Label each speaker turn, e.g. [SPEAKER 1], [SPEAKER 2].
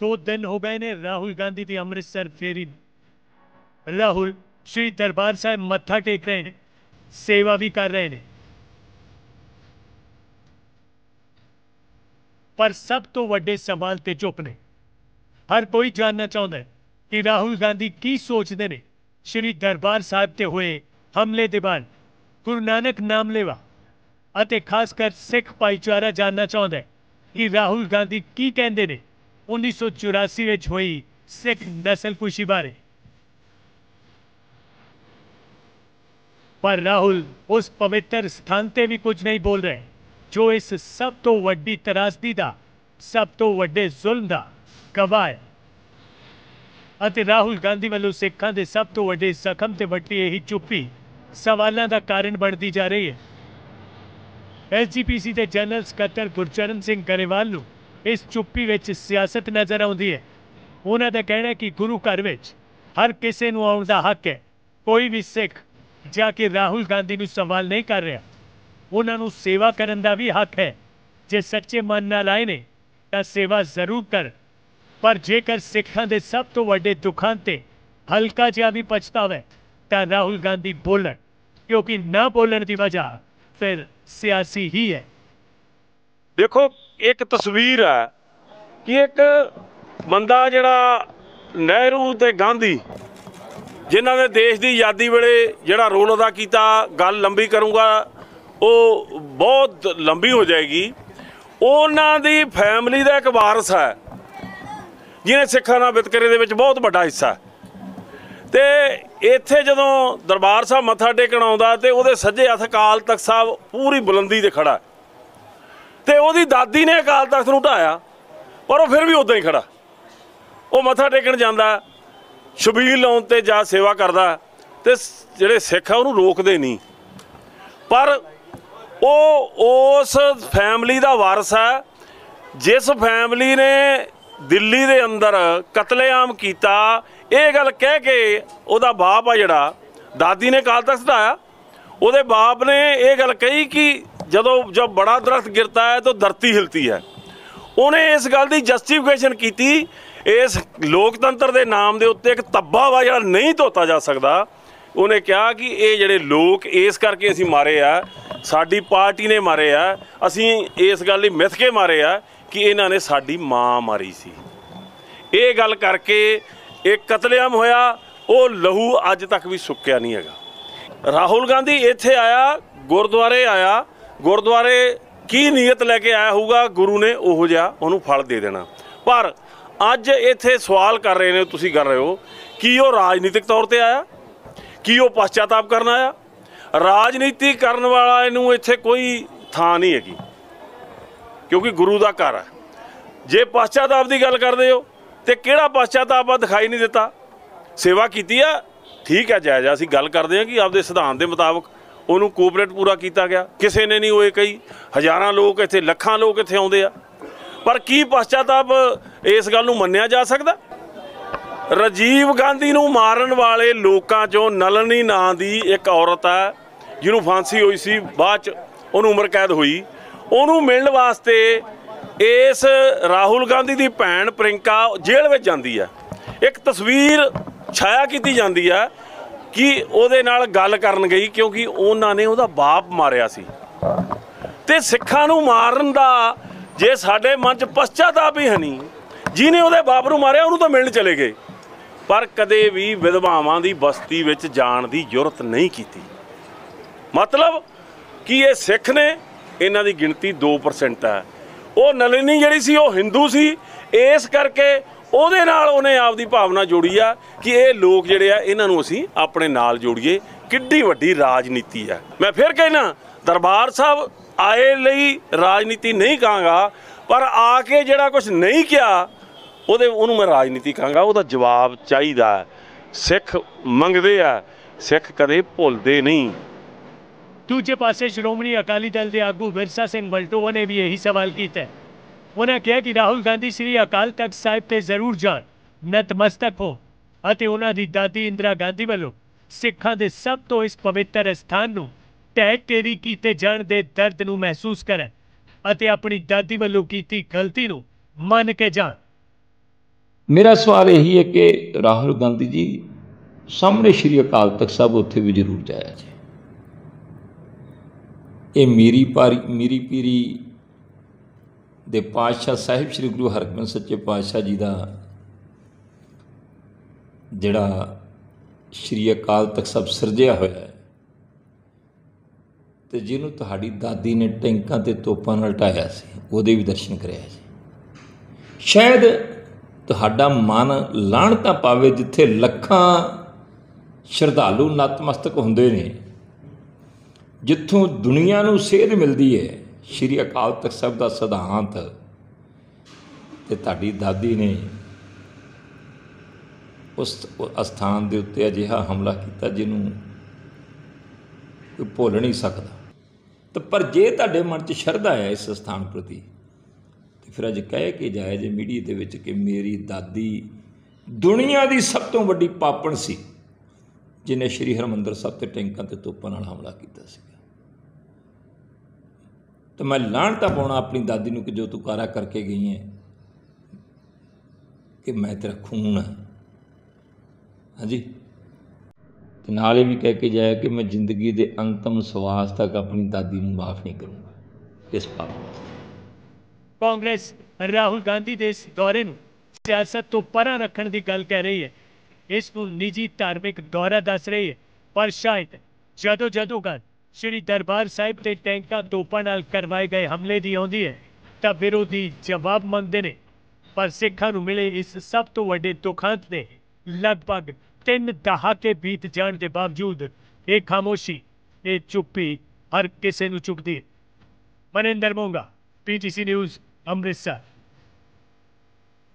[SPEAKER 1] ਦੋ ਦਿਨ ਹੋ ਗਏ ਨੇ ਰਾਹੁਲ ਗਾਂਧੀ ਦੀ ਅੰਮ੍ਰਿਤਸਰ ਫੇਰੀ ਰਾਹੁਲ ਸ਼੍ਰੀ ਦਰਬਾਰ ਸਾਹਿਬ ਮੱਥਾ ਟੇਕ ਰਹੇ ਨੇ ਸੇਵਾ ਵੀ ਕਰ ਰਹੇ ਨੇ ਪਰ ਸਭ ਤੋਂ ਵੱਡੇ ਸਵਾਲ ਤੇ ਚੁੱਪ ਨੇ ਹਰ ਕੋਈ ਜਾਣਨਾ ਚਾਹੁੰਦਾ ਹੈ ਕਿ ਰਾਹੁਲ ਗਾਂਧੀ ਕੀ ਸੋਚਦੇ ਨੇ ਸ਼੍ਰੀ ਦਰਬਾਰ ਸਾਹਿਬ ਤੇ ਹੋਏ ਹਮਲੇ ਦੇ ਬਾਅਦ ਗੁਰੂ ਨਾਨਕ ਨਾਮ ਲੈਵਾ ਅਤੇ ਖਾਸ ਕਰ ਸਿੱਖ ਭਾਈਚਾਰਾ ਜਾਣਨਾ ਚਾਹੁੰਦਾ ਹੈ ਕਿ ਰਾਹੁਲ ਗਾਂਧੀ ਕੀ ਕਹਿੰਦੇ ਨੇ 1984 ਵਿੱਚ ਹੋਈ ਸਿੱਖ ਨਸਲਕੁਸ਼ੀ ਬਾਰੇ। ਪਰ ਰਾਹੁਲ ਉਸ ਪਵਿੱਤਰ ਸਥਾਨ ਤੇ ਵੀ ਕੁਝ ਨਹੀਂ ਬੋਲ ਰਹੇ, ਜੋ ਇਸ ਸਭ ਤੋਂ ਵੱਡੀ ਤਰਾਸਦੀ ਦਾ, ਸਭ ਤੋਂ ਵੱਡੇ ਜ਼ੁਲਮ ਦਾ ਗਵਾਹ ਹੈ। ਅਤੇ ਰਾਹੁਲ ਗਾਂਧੀ ਵੱਲੋਂ ਸਿੱਖਾਂ ਦੇ ਸਭ ਤੋਂ ਵੱਡੇ ਜ਼ਖਮ ਤੇ ਵੱਡੀ ਇਹੀ ਚੁੱਪੀ ਸਵਾਲਾਂ ਦਾ ਕਾਰਨ ਬਣਦੀ ਜਾ ਰਹੀ ਹੈ। ਐਸਜੀਪੀਸੀ ਦੇ ਜਨਰਲ ਸਕੱਤਰ ਗੁਰਚਰਨ ਸਿੰਘ ਗਰੇਵਾਲ ਨੂੰ ਇਸ ਚੁੱਪੀ ਵਿੱਚ ਸਿਆਸਤ ਨਜ਼ਰ ਆਉਂਦੀ ਹੈ। ਉਹਨਾਂ ਦਾ ਕਹਿਣਾ ਕਿ ਗੁਰੂ ਘਰ ਵਿੱਚ ਹਰ ਕਿਸੇ ਨੂੰ ਆਉਣ ਦਾ ਹੱਕ ਹੈ। ਕੋਈ ਵੀ ਸਿੱਖ ਜਾ ਕੇ ਰਾਹੁਲ ਗਾਂਧੀ ਨੂੰ ਸਵਾਲ ਨਹੀਂ ਕਰ ਰਿਹਾ। ਉਹਨਾਂ ਨੂੰ ਸੇਵਾ ਕਰਨ ਦਾ ਵੀ ਹੱਕ ਹੈ। ਜੇ ਸੱਚੇ ਮਨ ਨਾਲ ਆਏ ਨੇ, ਤਾਂ ਸੇਵਾ ਜ਼ਰੂਰ ਕਰ। ਪਰ ਜੇਕਰ ਸਿੱਖਾਂ ਦੇ ਸਭ ਤੋਂ ਵੱਡੇ ਦੁੱਖਾਂ ਤੇ ਹਲਕਾ ਜਿਹਾ ਵੀ ਪਛਤਾਵਾ ਹੈ ਤਾਂ ਰਾਹੁਲ ਗਾਂਧੀ ਬੋਲਣ। ਕਿਉਂਕਿ ਨਾ ਬੋਲਣ ਦੀ ਵਜ੍ਹਾ ਫਿਰ ਸਿਆਸੀ ਹੀ ਹੈ।
[SPEAKER 2] ਦੇਖੋ, ਇੱਕ ਤਸਵੀਰ ਹੈ ਕਿ ਇੱਕ ਬੰਦਾ ਜਿਹੜਾ ਨਹਿਰੂ ਤੇ ਗਾਂਧੀ, ਜਿਨ੍ਹਾਂ ਨੇ ਦੇਸ਼ ਦੀ ਆਜ਼ਾਦੀ ਵੇਲੇ ਜਿਹੜਾ ਰੋਲ ਅਦਾ ਕੀਤਾ, ਗੱਲ ਲੰਬੀ ਕਰੂੰਗਾ, ਉਹ ਬਹੁਤ ਲੰਬੀ ਹੋ ਜਾਏਗੀ। ਉਹਨਾਂ ਦੀ ਫੈਮਿਲੀ ਦਾ ਇੱਕ ਵਾਰਸ ਹੈ, ਜਿਹਨੇ ਸਿੱਖਾਂ ਨਾਲ ਵਿਤਕਰੇ ਦੇ ਵਿੱਚ ਬਹੁਤ ਵੱਡਾ ਹਿੱਸਾ ਹੈ। ਤੇ ਇੱਥੇ ਜਦੋਂ ਦਰਬਾਰ ਸਾਹਿਬ ਮੱਥਾ ਟੇਕਣ ਆਉਂਦਾ ਤੇ ਉਹਦੇ ਸੱਜੇ ਹੱਥ ਅਕਾਲ ਤਖਤ ਸਾਹਿਬ ਪੂਰੀ ਬੁਲੰਦੀ ਤੇ ਖੜਾ ਤੇ ਉਹਦੀ ਦਾਦੀ ਨੇ ਅਕਾਲ ਤਖਤ ਨੂੰ ਢਾਇਆ, ਪਰ ਉਹ ਫਿਰ ਵੀ ਉਦਾਂ ਹੀ ਖੜਾ। ਉਹ ਮੱਥਾ ਟੇਕਣ ਜਾਂਦਾ, ਛਬੀਲ ਲਾਉਣ ਤੇ ਜਾ ਸੇਵਾ ਕਰਦਾ ਤੇ ਜਿਹੜੇ ਸਿੱਖ ਆ ਉਹਨੂੰ ਰੋਕਦੇ ਨਹੀਂ। ਪਰ ਉਹ ਉਸ ਫੈਮਿਲੀ ਦਾ ਵਾਰਸ ਹੈ, ਜਿਸ ਫੈਮਿਲੀ ਨੇ ਦਿੱਲੀ ਦੇ ਅੰਦਰ ਕਤਲੇਆਮ ਕੀਤਾ, ਇਹ ਗੱਲ ਕਹਿ ਕੇ ਉਹਦਾ ਬਾਪ ਆ ਜਿਹੜਾ, ਦਾਦੀ ਨੇ ਕਾਲ ਤੱਕ ਸਟਾਇਆ ਉਹਦੇ ਬਾਪ ਨੇ ਇਹ ਗੱਲ ਕਹੀ ਕਿ ਜਦੋਂ ਜਦ ਬੜਾ ਦਰਖਤ ਗਿਰਤਾ ਹੈ ਤਾਂ ਧਰਤੀ ਹਿਲਤੀ ਹੈ। ਉਹਨੇ ਇਸ ਗੱਲ ਦੀ ਜਸਟੀਫਿਕੇਸ਼ਨ ਕੀਤੀ, ਇਸ ਲੋਕਤੰਤਰ ਦੇ ਨਾਮ ਦੇ ਉੱਤੇ ਇੱਕ ਤੱਬਾ ਵਾ ਜਿਹੜਾ ਨਹੀਂ ਧੋਤਾ ਜਾ ਸਕਦਾ। ਉਹਨੇ ਕਿਹਾ ਕਿ ਇਹ ਜਿਹੜੇ ਲੋਕ ਇਸ ਕਰਕੇ ਅਸੀਂ ਮਾਰੇ ਆ, ਸਾਡੀ ਪਾਰਟੀ ਨੇ ਮਾਰੇ ਆ, ਅਸੀਂ ਇਸ ਗੱਲ ਲਈ ਮਿੱਥ ਕੇ ਮਾਰੇ ਆ ਕਿ ਇਹਨਾਂ ਨੇ ਸਾਡੀ ਮਾਂ ਮਾਰੀ ਸੀ। ਇਹ ਗੱਲ ਕਰਕੇ ਇਹ ਕਤਲੇਆਮ ਹੋਇਆ, ਉਹ ਲਹੂ ਅੱਜ ਤੱਕ ਵੀ ਸੁੱਕਿਆ ਨਹੀਂ ਹੈਗਾ। ਰਾਹੁਲ ਗਾਂਧੀ ਇੱਥੇ ਆਇਆ, ਗੁਰਦੁਆਰੇ ਆਇਆ ਗੁਰਦੁਆਰੇ ਕੀ ਨੀਅਤ ਲੈ ਕੇ ਆਇਆ ਹੋਊਗਾ? ਗੁਰੂ ਨੇ ਉਹੋ ਜਿਹਾ ਉਹਨੂੰ ਫਲ ਦੇ ਦੇਣਾ। ਪਰ ਅੱਜ ਇੱਥੇ ਸਵਾਲ ਕਰ ਰਹੇ ਨੇ, ਤੁਸੀਂ ਕਰ ਰਹੇ ਹੋ, ਕੀ ਉਹ ਰਾਜਨੀਤਿਕ ਤੌਰ ਤੇ ਆਇਆ? ਕੀ ਉਹ ਪਛਤਾਤਾਪ ਕਰਨ ਆਇਆ? ਰਾਜਨੀਤੀ ਕਰਨ ਵਾਲਾ ਨੂੰ ਇੱਥੇ ਕੋਈ ਥਾਂ ਨਹੀਂ ਹੈਗੀ, ਕਿਉਂਕਿ ਗੁਰੂ ਦਾ ਘਰ ਹੈ। ਜੇ ਪਛਤਾਤਾਪ ਦੀ ਗੱਲ ਕਰਦੇ ਹੋ, ਤੇ ਕਿਹੜਾ ਪਛਤਾਤਾਪ ਆ ਦਿਖਾਈ ਨਹੀਂ ਦਿੱਤਾ? ਸੇਵਾ ਕੀਤੀ ਆ? ਠੀਕ ਹੈ ਜਾਇਜ਼ ਅਸੀਂ ਗੱਲ ਕਰਦੇ ਹਾਂ ਕਿ ਆਪਦੇ ਸਿਧਾਂਤ ਦੇ ਮੁਤਾਬਕ ਉਹਨੂੰ ਕੋਆਪਰੇਟ ਪੂਰਾ ਕੀਤਾ ਗਿਆ। ਕਿਸੇ ਨੇ ਨਹੀਂ ਹੋਏ ਕਈ ਹਜ਼ਾਰਾਂ ਲੋਕ ਇੱਥੇ, ਲੱਖਾਂ ਲੋਕ ਇੱਥੇ ਆਉਂਦੇ ਆ। ਪਰ ਕੀ ਪਛਤਾਤਾਪ ਇਸ ਗੱਲ ਨੂੰ ਮੰਨਿਆ ਜਾ ਸਕਦਾ? ਰਾਜੀਵ ਗਾਂਧੀ ਨੂੰ ਮਾਰਨ ਵਾਲੇ ਲੋਕਾਂ ਚੋਂ ਨਲਨੀ ਨਾਂ ਦੀ ਇੱਕ ਔਰਤ ਹੈ ਜਿਹਨੂੰ ਫਾਂਸੀ ਹੋਈ ਸੀ, ਬਾਅਦ ਚ ਉਹਨੂੰ ਉਮਰ ਕੈਦ ਹੋਈ। ਉਹਨੂੰ ਮਿਲਣ ਵਾਸਤੇ ਇਸ ਰਾਹੁਲ ਗਾਂਧੀ ਦੀ ਭੈਣ ਪ੍ਰਿੰਕਾ ਜੇਲ੍ਹ ਵਿੱਚ ਜਾਂਦੀ ਹੈ ਇੱਕ ਤਸਵੀਰ ਛਾਇਆ ਕੀਤੀ ਜਾਂਦੀ ਹੈ ਕਿ ਉਹਦੇ ਨਾਲ ਗੱਲ ਕਰਨ ਗਈ ਕਿਉਂਕਿ ਉਹਨਾਂ ਨੇ ਉਹਦਾ ਬਾਪ ਮਾਰਿਆ ਸੀ। ਤੇ ਸਿੱਖਾਂ ਨੂੰ ਮਾਰਨ ਦਾ ਜੇ ਸਾਡੇ ਮਨ 'ਚ ਪਛਤਾਤਾਪ ਹੀ ਹੈ ਨਹੀਂ, ਜਿਹਨੇ ਉਹਦੇ ਬਾਪ ਨੂੰ ਮਾਰਿਆ, ਉਹਨੂੰ ਤਾਂ ਮਿਲਣ ਚਲੇ ਗਏ। ਪਰ ਕਦੇ ਵੀ ਵਿਧਵਾਵਾਂ ਦੀ ਬਸਤੀ ਵਿੱਚ ਜਾਣ ਦੀ ਜ਼ਰੂਰਤ ਨਹੀਂ ਕੀਤੀ। ਮਤਲਬ ਕਿ ਇਹ ਸਿੱਖ ਨੇ, ਇਹਨਾਂ ਦੀ ਗਿਣਤੀ 2% ਹੈ। ਉਹ ਨਲਿਨੀ ਜਿਹੜੀ ਸੀ, ਉਹ ਹਿੰਦੂ ਸੀ। ਇਸ ਕਰਕੇ ਉਹਦੇ ਨਾਲ ਉਹਨੇ ਆਪਦੀ ਭਾਵਨਾ ਜੋੜੀ ਆ ਕਿ ਇਹ ਲੋਕ ਜਿਹੜੇ ਆ, ਇਹਨਾਂ ਨੂੰ ਅਸੀਂ ਆਪਣੇ ਨਾਲ ਜੋੜੀਏ। ਕਿੱਡੀ ਵੱਡੀ ਰਾਜਨੀਤੀ ਹੈ ਮੈਂ ਫਿਰ ਕਹਿਣਾ ਦਰਬਾਰ ਸਾਹਿਬ ਆਏ ਲਈ ਰਾਜਨੀਤੀ ਨਹੀਂ ਕਹਾਂਗਾ, ਪਰ ਆ ਕੇ ਜਿਹੜਾ ਕੁਝ ਨਹੀਂ ਕਿਹਾ, ਉਹਦੇ, ਉਹਨੂੰ ਮੈਂ ਰਾਜਨੀਤੀ ਕਹਾਂਗਾ। ਉਹਦਾ ਜਵਾਬ ਚਾਹੀਦਾ ਸਿੱਖ ਮੰਗਦੇ ਆ, ਸਿੱਖ ਕਦੇ ਭੁੱਲਦੇ ਨਹੀਂ।
[SPEAKER 1] ਦੂਜੇ ਪਾਸੇ ਸ਼੍ਰੋਮਣੀ ਅਕਾਲੀ ਦਲ ਦੇ ਆਗੂ ਵਿਰਸਾ ਸਿੰਘ ਬਲਟੋਆ ਨੇ ਵੀ ਇਹੀ ਸਵਾਲ ਕੀਤਾ ਉਹਨਾਂ ਕਿਹਾ ਕਿ ਰਾਹੁਲ ਗਾਂਧੀ ਸ੍ਰੀ ਅਕਾਲ ਤਖਤ ਸਾਹਿਬ ਤੇ ਜ਼ਰੂਰ ਜਾਣ। ਨਤਮਸਤਕ ਹੋ ਅਤੇ ਉਹਨਾਂ ਦੀ ਦਾਦੀ ਇੰਦਰਾ ਗਾਂਧੀ ਵੱਲੋਂ ਸਿੱਖਾਂ ਦੇ ਸਭ ਤੋਂ ਇਸ ਪਵਿੱਤਰ ਸਥਾਨ ਨੂੰ ਢਹਿ ਢੇਰੀ ਕੀਤੇ ਜਾਣ ਦੇ ਦਰਦ ਨੂੰ ਮਹਿਸੂਸ ਕਰਨ ਅਤੇ ਆਪਣੀ ਦਾਦੀ ਵੱਲੋਂ ਕੀਤੀ ਗਲਤੀ ਨੂੰ ਮੰਨ ਕੇ ਜਾਣ।
[SPEAKER 3] ਮੇਰਾ ਸਵਾਲ ਇਹੀ ਹੈ ਕਿ ਰਾਹੁਲ ਗਾਂਧੀ ਜੀ, ਸਾਹਮਣੇ ਸ਼੍ਰੀ ਅਕਾਲ ਤਖਤ ਸਾਹਿਬ ਉੱਥੇ ਵੀ ਜ਼ਰੂਰ ਜਾਇਆ ਜੀ ਇਹ ਮੇਰੀ ਪਾਰੀ, ਮੇਰੀ ਪੀਰੀ ਦੇ ਪਾਤਸ਼ਾਹ ਸਾਹਿਬ ਸ੍ਰੀ ਗੁਰੂ ਹਰਗੋਬਿੰਦ ਸੱਚੇ ਪਾਤਸ਼ਾਹ ਜੀ ਦਾ ਜਿਹੜਾ ਸ਼੍ਰੀ ਅਕਾਲ ਤਖਤ ਸਾਹਿਬ ਸਿਰਜਿਆ ਹੋਇਆ ਹੈ ਤੇ ਜਿਹਨੂੰ ਤੁਹਾਡੀ ਦਾਦੀ ਨੇ ਟੈਂਕਾਂ ਤੇ ਤੋਪਾਂ ਨਾਲ ਢਾਇਆ ਸੀ, ਉਹਦੇ ਵੀ ਦਰਸ਼ਨ ਕਰਿਆ ਜੀ ਸ਼ਾਇਦ ਤੁਹਾਡਾ ਮਨ ਲਾਹਣਤਾ ਪਾਵੇ ਜਿੱਥੇ ਲੱਖਾਂ ਸ਼ਰਧਾਲੂ ਨਤਮਸਤਕ ਹੁੰਦੇ ਨੇ, ਜਿੱਥੋਂ ਦੁਨੀਆ ਨੂੰ ਸੇਧ ਮਿਲਦੀ ਹੈ। ਸ਼੍ਰੀ ਅਕਾਲ ਤਖਤ ਸਾਹਿਬ ਦਾ ਸਿਧਾਂਤ ਤੇ ਤੁਹਾਡੀ ਦਾਦੀ ਨੇ ਉਸ ਅਸਥਾਨ ਦੇ ਉੱਤੇ ਅਜਿਹਾ ਹਮਲਾ ਕੀਤਾ ਜਿਹਨੂੰ ਕੋਈ ਭੁੱਲ ਨਹੀਂ ਸਕਦਾ। ਤਾਂ ਪਰ ਜੇ ਤੁਹਾਡੇ ਮਨ 'ਚ ਸ਼ਰਧਾ ਹੈ ਇਸ ਸਥਾਨ ਪ੍ਰਤੀ, ਤੇ ਫਿਰ ਅੱਜ ਕਹਿ ਕੇ ਜਾਇਆ ਜੇ ਮੀਡੀਆ ਦੇ ਵਿੱਚ ਕਿ ਮੇਰੀ ਦਾਦੀ ਦੁਨੀਆ ਦੀ ਸਭ ਤੋਂ ਵੱਡੀ ਪਾਪਣ ਸੀ, ਜਿਨੇ ਸ਼੍ਰੀ ਹਰਮੰਦਰ ਸਾਹਿਬ ਤੇ ਟੈਂਕਾਂ ਤੇ ਤੋਪਾਂ ਨਾਲ ਹਮਲਾ ਕੀਤਾ ਸੀ। ਤਾਂ ਮੈਂ ਲਾਹਣਤਾ ਪਾਉਣਾ ਆਪਣੀ ਦਾਦੀ ਨੂੰ ਕਿ ਜੋ ਤੂੰ ਕਾਰਾ ਕਰਕੇ ਗਈ ਹੈ, ਕਿ ਮੈਂ ਤੇਰਾ ਖੂਨ ਹੈ। ਹਾਂਜੀ? ਤੇ ਨਾਲ ਇਹ ਵੀ ਕਹਿ ਕੇ ਜਾਇਆ ਕਿ ਮੈਂ ਜ਼ਿੰਦਗੀ ਦੇ ਅੰਤਮ ਸਵਾਸ ਤੱਕ ਆਪਣੀ ਦਾਦੀ ਨੂੰ ਮਾਫ ਨਹੀਂ ਕਰੂੰਗਾ। ਇਸ ਪਾਪ
[SPEAKER 1] ਕਾਂਗਰਸ ਰਾਹੁਲ ਗਾਂਧੀ ਦੇ ਇਸ ਦੌਰੇ ਨੂੰ ਸਿਆਸਤ ਤੋਂ ਪਰਾਂ ਰੱਖਣ ਦੀ ਗੱਲ ਕਹਿ ਰਹੀ ਹੈ। ਇਸ ਨੂੰ ਨਿੱਜੀ ਧਾਰਮਿਕ ਦੌਰਾ ਦੱਸ ਰਹੀ ਹੈ। ਪਰ ਸ਼ਾਇਦ ਜਦੋਂ ਜਦੋਂ ਗੱਲ ਸ਼੍ਰੀ ਦਰਬਾਰ ਸਾਹਿਬ ਤੇ ਟੈਂਕਾਂ ਤੋਪਾਂ ਨਾਲ ਕਰਵਾਏ ਗਏ ਹਮਲੇ ਦੀ ਆਉਂਦੀ ਹੈ, ਤਾਂ ਵਿਰੋਧੀ ਜਵਾਬ ਮੰਗਦੇ ਨੇ। ਪਰ ਸਿੱਖਾਂ ਨੂੰ ਮਿਲੇ ਇਸ ਸਭ ਤੋਂ ਵੱਡੇ ਦੁਖਾਂਤ ਦੇ ਲਗਭਗ ਤਿੰਨ ਦਹਾਕੇ ਬੀਤ ਜਾਣ ਦੇ ਬਾਵਜੂਦ ਇਹ ਖਾਮੋਸ਼ੀ, ਇਹ ਚੁੱਪੀ ਹਰ ਕਿਸੇ ਨੂੰ ਚੁੱਕਦੀ ਹੈ। Maninder Monga PTC News, Amritsar.